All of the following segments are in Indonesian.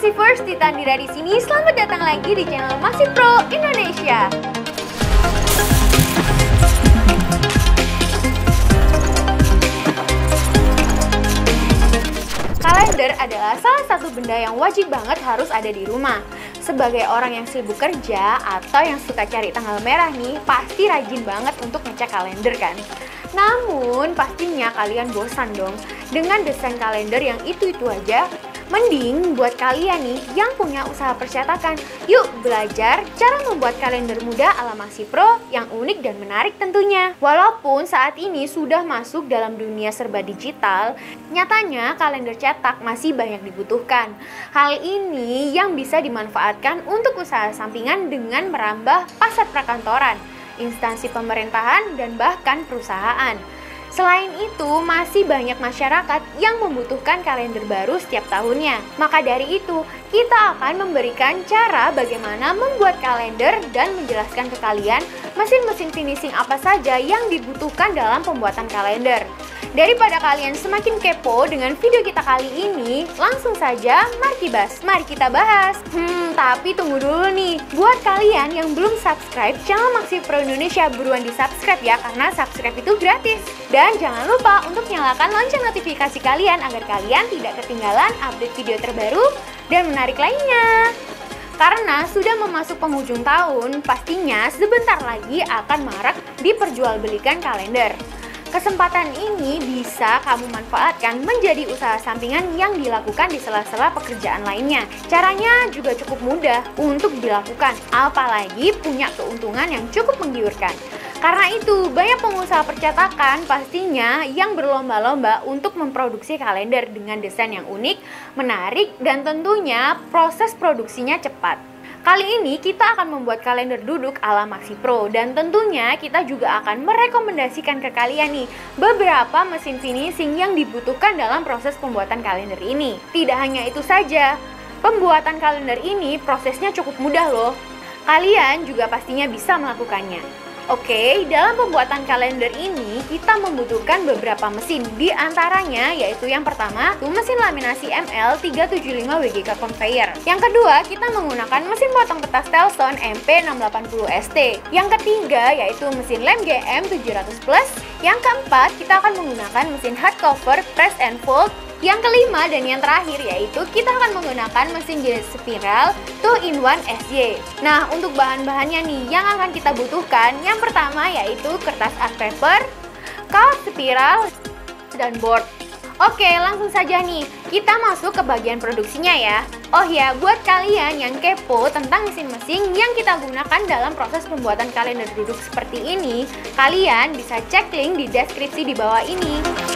Maxifers, Titan Dira di sini. Selamat datang lagi di channel Maxi Pro Indonesia. Kalender adalah salah satu benda yang wajib banget harus ada di rumah. Sebagai orang yang sibuk kerja atau yang suka cari tanggal merah nih, pasti rajin banget untuk ngecek kalender kan? Namun, pastinya kalian bosan dong dengan desain kalender yang itu-itu aja Mending buat kalian nih yang punya usaha percetakan, yuk belajar cara membuat kalender muda ala Maxi Pro yang unik dan menarik tentunya. Walaupun saat ini sudah masuk dalam dunia serba digital, nyatanya kalender cetak masih banyak dibutuhkan. Hal ini yang bisa dimanfaatkan untuk usaha sampingan dengan merambah pasar perkantoran, instansi pemerintahan, dan bahkan perusahaan. Selain itu, masih banyak masyarakat yang membutuhkan kalender baru setiap tahunnya. Maka dari itu, kita akan memberikan cara bagaimana membuat kalender dan menjelaskan ke kalian mesin-mesin finishing apa saja yang dibutuhkan dalam pembuatan kalender. Daripada kalian semakin kepo dengan video kita kali ini, langsung saja mari kita bahas. Mari kita bahas. Hmm, tapi tunggu dulu nih. Buat kalian yang belum subscribe channel Maxi Pro Indonesia, buruan di subscribe ya, karena subscribe itu gratis. Dan jangan lupa untuk nyalakan lonceng notifikasi kalian agar kalian tidak ketinggalan update video terbaru dan menarik lainnya. Karena sudah memasuk penghujung tahun, pastinya sebentar lagi akan marak diperjualbelikan kalender. Kesempatan ini bisa kamu manfaatkan menjadi usaha sampingan yang dilakukan di sela-sela pekerjaan lainnya. Caranya juga cukup mudah untuk dilakukan, apalagi punya keuntungan yang cukup menggiurkan. Karena itu, banyak pengusaha percetakan pastinya yang berlomba-lomba untuk memproduksi kalender dengan desain yang unik, menarik, dan tentunya proses produksinya cepat. Kali ini kita akan membuat kalender duduk ala Maxi Pro dan tentunya kita juga akan merekomendasikan ke kalian nih beberapa mesin finishing yang dibutuhkan dalam proses pembuatan kalender ini. Tidak hanya itu saja, pembuatan kalender ini prosesnya cukup mudah loh. Kalian juga pastinya bisa melakukannya. Oke, dalam pembuatan kalender ini kita membutuhkan beberapa mesin. Di antaranya yaitu yang pertama, mesin laminasi ML375 WGK conveyor. Yang kedua, kita menggunakan mesin potong kertas Telson MP680ST. Yang ketiga yaitu mesin lem GM 700 Plus. Yang keempat, kita akan menggunakan mesin hardcover press and fold yang kelima dan yang terakhir yaitu kita akan menggunakan mesin jahit spiral 2-in-1 SJ. Nah, untuk bahan-bahannya nih yang akan kita butuhkan, yang pertama yaitu kertas art paper, kaos spiral, dan board. Oke, langsung saja nih, kita masuk ke bagian produksinya ya. Oh ya, buat kalian yang kepo tentang mesin-mesin yang kita gunakan dalam proses pembuatan kalender duduk seperti ini, kalian bisa cek link di deskripsi di bawah ini.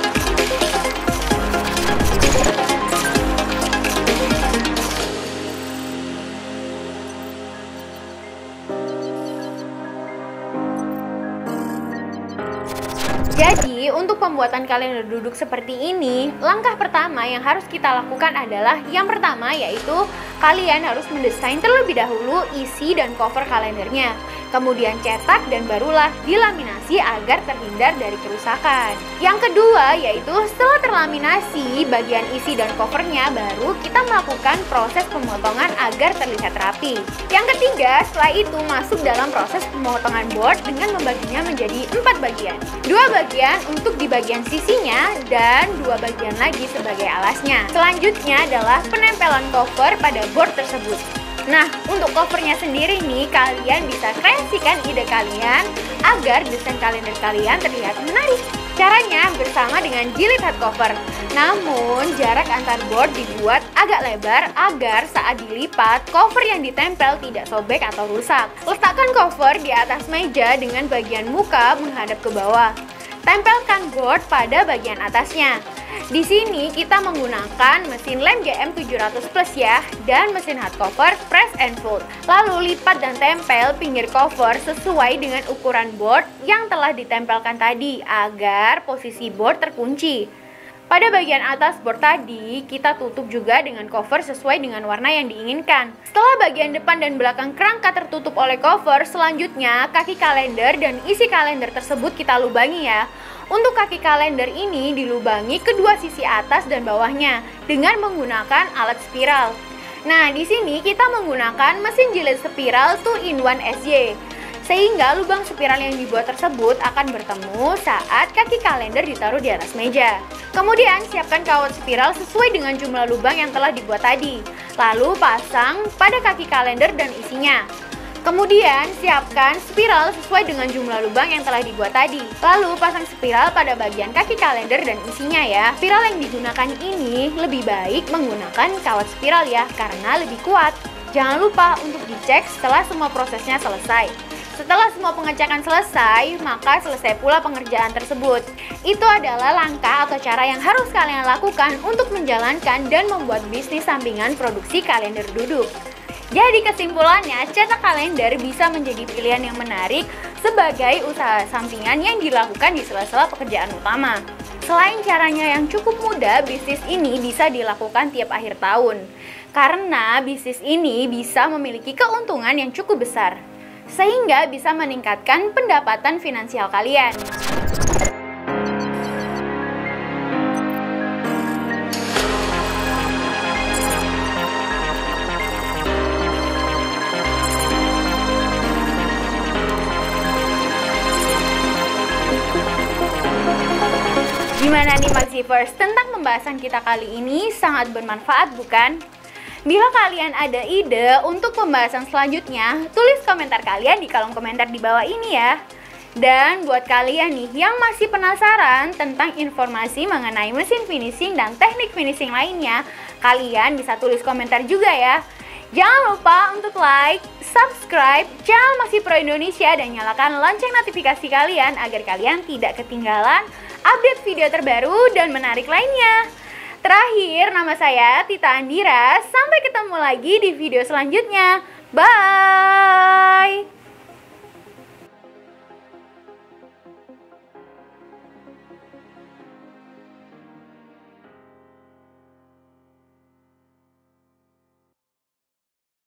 Jadi, untuk pembuatan kalender duduk seperti ini, langkah pertama yang harus kita lakukan adalah yang pertama yaitu kalian harus mendesain terlebih dahulu isi dan cover kalendernya kemudian cetak dan barulah dilaminasi agar terhindar dari kerusakan. Yang kedua yaitu setelah terlaminasi bagian isi dan covernya baru kita melakukan proses pemotongan agar terlihat rapi. Yang ketiga setelah itu masuk dalam proses pemotongan board dengan membaginya menjadi empat bagian. Dua bagian untuk di bagian sisinya dan dua bagian lagi sebagai alasnya. Selanjutnya adalah penempelan cover pada board tersebut. Nah, untuk covernya sendiri nih, kalian bisa kreasikan ide kalian agar desain kalender kalian terlihat menarik. Caranya bersama dengan jilid hard cover. Namun, jarak antar board dibuat agak lebar agar saat dilipat, cover yang ditempel tidak sobek atau rusak. Letakkan cover di atas meja dengan bagian muka menghadap ke bawah. Tempelkan board pada bagian atasnya. Di sini kita menggunakan mesin lem GM 700 Plus ya dan mesin hard cover press and fold. Lalu lipat dan tempel pinggir cover sesuai dengan ukuran board yang telah ditempelkan tadi agar posisi board terkunci. Pada bagian atas board tadi, kita tutup juga dengan cover sesuai dengan warna yang diinginkan. Setelah bagian depan dan belakang kerangka tertutup oleh cover, selanjutnya kaki kalender dan isi kalender tersebut kita lubangi ya. Untuk kaki kalender ini dilubangi kedua sisi atas dan bawahnya dengan menggunakan alat spiral. Nah, di sini kita menggunakan mesin jilid spiral 2-in-1 SJ. Sehingga lubang spiral yang dibuat tersebut akan bertemu saat kaki kalender ditaruh di atas meja. Kemudian siapkan kawat spiral sesuai dengan jumlah lubang yang telah dibuat tadi. Lalu pasang pada kaki kalender dan isinya. Kemudian siapkan spiral sesuai dengan jumlah lubang yang telah dibuat tadi. Lalu pasang spiral pada bagian kaki kalender dan isinya ya. Spiral yang digunakan ini lebih baik menggunakan kawat spiral ya karena lebih kuat. Jangan lupa untuk dicek setelah semua prosesnya selesai. Setelah semua pengecekan selesai, maka selesai pula pengerjaan tersebut. Itu adalah langkah atau cara yang harus kalian lakukan untuk menjalankan dan membuat bisnis sampingan produksi kalender duduk. Jadi kesimpulannya, cetak kalender bisa menjadi pilihan yang menarik sebagai usaha sampingan yang dilakukan di sela-sela pekerjaan utama. Selain caranya yang cukup mudah, bisnis ini bisa dilakukan tiap akhir tahun. Karena bisnis ini bisa memiliki keuntungan yang cukup besar. Sehingga bisa meningkatkan pendapatan finansial kalian. Gimana nih Maxivers? Tentang pembahasan kita kali ini sangat bermanfaat bukan? Bila kalian ada ide untuk pembahasan selanjutnya, tulis komentar kalian di kolom komentar di bawah ini ya. Dan buat kalian nih yang masih penasaran tentang informasi mengenai mesin finishing dan teknik finishing lainnya, kalian bisa tulis komentar juga ya. Jangan lupa untuk like, subscribe channel Masih Pro Indonesia dan nyalakan lonceng notifikasi kalian agar kalian tidak ketinggalan update video terbaru dan menarik lainnya. Terakhir, nama saya Tita Andira. Sampai ketemu lagi di video selanjutnya. Bye!